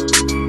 Bye.